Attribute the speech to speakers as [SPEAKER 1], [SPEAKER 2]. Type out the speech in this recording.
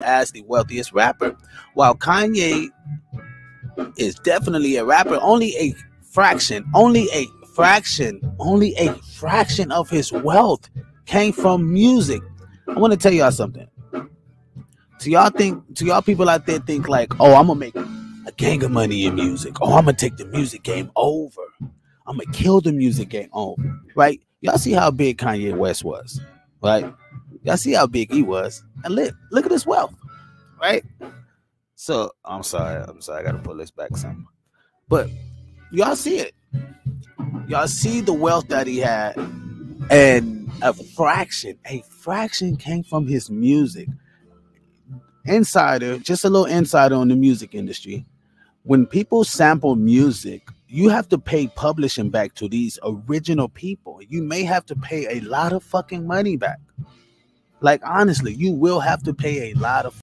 [SPEAKER 1] as the wealthiest rapper. While Kanye is definitely a rapper, only a fraction, only a fraction, only a fraction of his wealth came from music. I want to tell y'all something. To y'all think, to y'all people out there think like, oh, I'm gonna make a gang of money in music. Oh, I'm gonna take the music game over. I'm gonna kill the music game over. Right? Y'all see how big Kanye West was, right? Y'all see how big he was, and look, look at his wealth, right? So I'm sorry, I'm sorry, I gotta pull this back some, but y'all see it. Y'all see the wealth that he had, and a fraction, a fraction came from his music insider, just a little insider on the music industry. When people sample music, you have to pay publishing back to these original people. You may have to pay a lot of fucking money back. Like honestly, you will have to pay a lot of